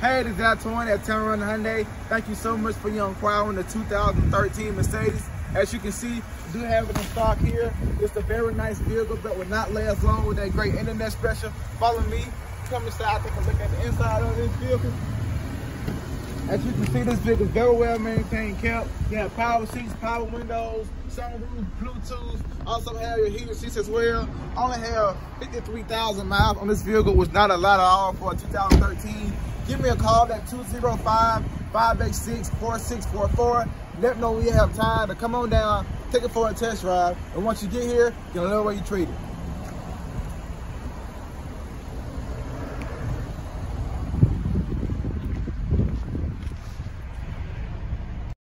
Hey, this is Al20 at Run Hyundai. Thank you so much for your inquiry on the 2013 Mercedes. As you can see, we do have it in stock here. It's a very nice vehicle that will not last long with that great internet special. Follow me, come inside, take a look at the inside of this vehicle. As you can see, this vehicle is very well maintained, kept. You have power seats, power windows, sunroof, Bluetooth. Also have your heated seats as well. Only have 53,000 miles on this vehicle, which is not a lot at all for 2013. Give me a call at 205-586-4644. Let me know when you have time to come on down, take it for a test drive. And once you get here, you'll know where you treat it.